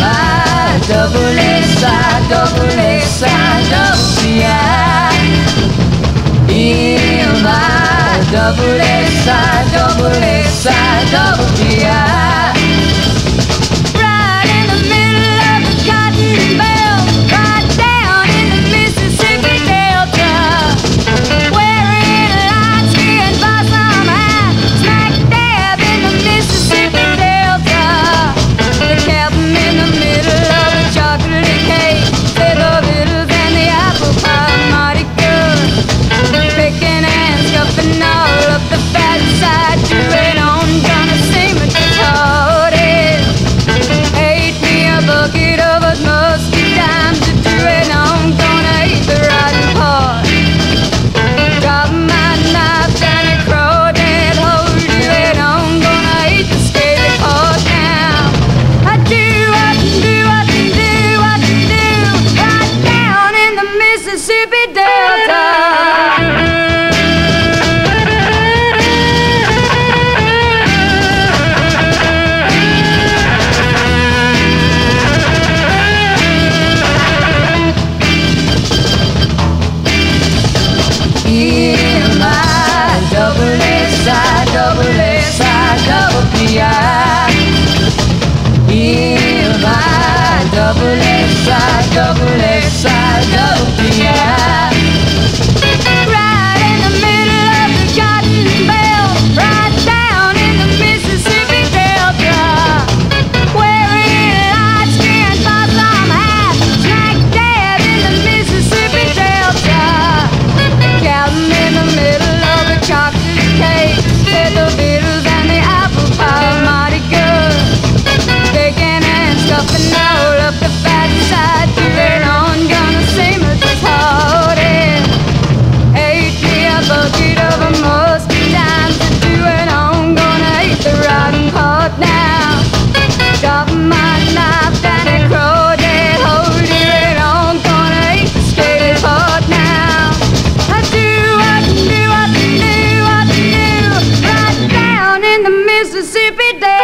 my double side, double side, double In my double side, double side, double Yippee-dee!